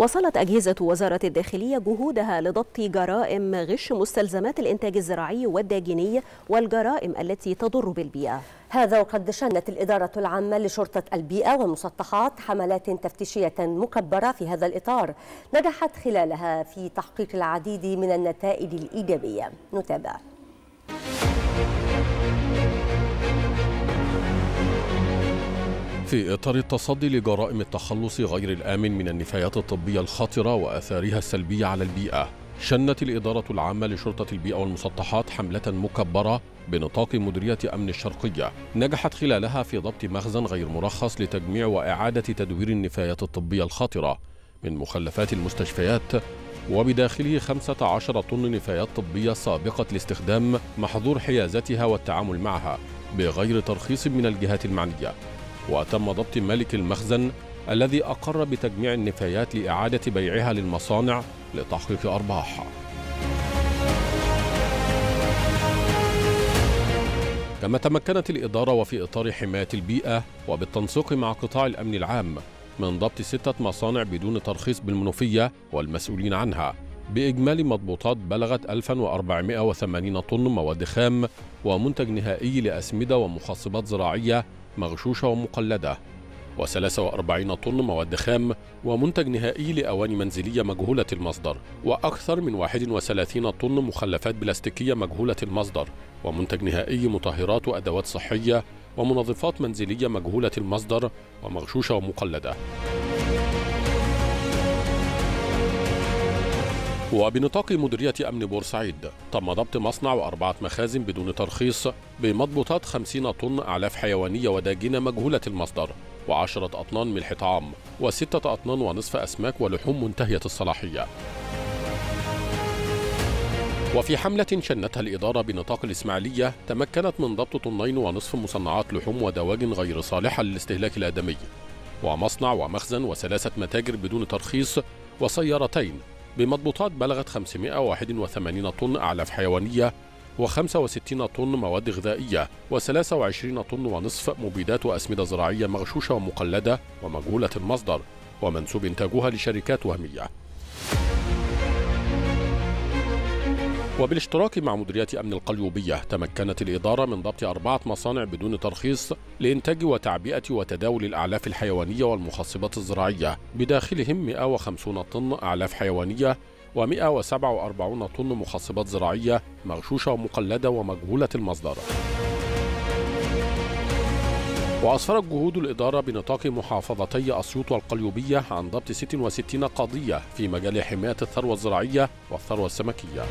واصلت أجهزة وزارة الداخلية جهودها لضبط جرائم غش مستلزمات الإنتاج الزراعي والداجيني والجرائم التي تضر بالبيئة. هذا وقد شنت الإدارة العامة لشرطة البيئة والمسطحات حملات تفتيشية مكبرة في هذا الإطار نجحت خلالها في تحقيق العديد من النتائج الإيجابية. نتابع. في إطار التصدي لجرائم التخلص غير الآمن من النفايات الطبية الخطرة وآثارها السلبية على البيئة. شنت الإدارة العامة لشرطة البيئة والمسطحات حملة مكبرة بنطاق مديرية أمن الشرقية. نجحت خلالها في ضبط مخزن غير مرخص لتجميع وإعادة تدوير النفايات الطبية الخطرة من مخلفات المستشفيات وبداخله 15 طن نفايات طبية سابقة الاستخدام محظور حيازتها والتعامل معها بغير ترخيص من الجهات المعنية. وتم ضبط مالك المخزن الذي أقر بتجميع النفايات لإعادة بيعها للمصانع لتحقيق أرباح. كما تمكنت الإدارة وفي إطار حماية البيئة وبالتنسيق مع قطاع الأمن العام من ضبط ستة مصانع بدون ترخيص بالمنوفية والمسؤولين عنها بإجمالي مضبوطات بلغت 1480 طن مواد خام ومنتج نهائي لأسمدة ومخصبات زراعية مغشوشة ومقلدة و43 طن مواد خام ومنتج نهائي لأواني منزلية مجهولة المصدر وأكثر من 31 طن مخلفات بلاستيكية مجهولة المصدر ومنتج نهائي مطهرات وأدوات صحية ومنظفات منزلية مجهولة المصدر ومغشوشة ومقلدة. وبنطاق مديرية أمن بورسعيد تم ضبط مصنع وأربعة مخازن بدون ترخيص بمضبوطات 50 طن أعلاف حيوانية وداجنة مجهولة المصدر وعشرة أطنان ملح طعام وستة أطنان ونصف أسماك ولحوم منتهية الصلاحية. وفي حملة شنتها الإدارة بنطاق الإسماعيلية تمكنت من ضبط طنين ونصف مصنعات لحوم ودواجن غير صالحة للاستهلاك الآدمي. ومصنع ومخزن وثلاثة متاجر بدون ترخيص وسيارتين بمضبوطات بلغت 581 طن أعلاف حيوانية و65 طن مواد غذائية و23 طن ونصف مبيدات وأسمدة زراعية مغشوشة ومقلدة ومجهولة المصدر ومنسوب إنتاجها لشركات وهمية. وبالاشتراك مع مديرية أمن القليوبية تمكنت الإدارة من ضبط أربعة مصانع بدون ترخيص لإنتاج وتعبئة وتداول الأعلاف الحيوانية والمخصبات الزراعية. بداخلهم 150 طن أعلاف حيوانية و147 طن مخصبات زراعية مغشوشة ومقلدة ومجهولة المصدر. وأسفرت جهود الإدارة بنطاق محافظتي أسيوط والقليوبية عن ضبط 66 قضية في مجال حماية الثروة الزراعية والثروة السمكية.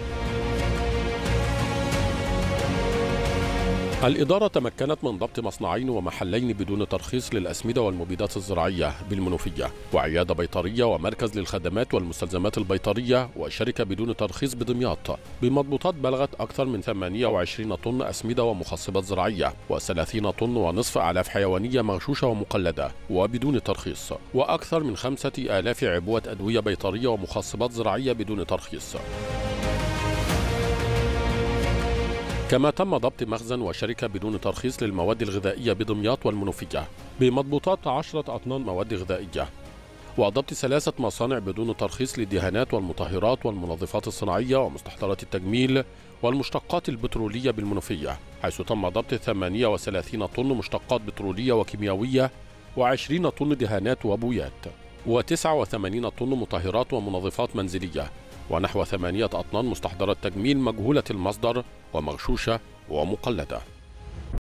الإدارة تمكنت من ضبط مصنعين ومحلين بدون ترخيص للأسمدة والمبيدات الزراعية بالمنوفية وعيادة بيطرية ومركز للخدمات والمستلزمات البيطرية وشركة بدون ترخيص بدمياط. بمضبوطات بلغت أكثر من 28 طن أسمدة ومخصبات زراعية و30 طن ونصف أعلاف حيوانية مغشوشة ومقلدة وبدون ترخيص. وأكثر من خمسة آلاف عبوة أدوية بيطرية ومخصبات زراعية بدون ترخيص. كما تم ضبط مخزن وشركة بدون ترخيص للمواد الغذائية بدمياط والمنوفية بمضبوطات 10 أطنان مواد غذائية وضبط ثلاثة مصانع بدون ترخيص للدهانات والمطهرات والمنظفات الصناعية ومستحضرات التجميل والمشتقات البترولية بالمنوفية حيث تم ضبط 38 طن مشتقات بترولية وكيميائية و20 طن دهانات وبويات و89 طن مطهرات ومنظفات منزلية ونحو ثمانية أطنان مستحضرات تجميل مجهولة المصدر ومغشوشة ومقلدة.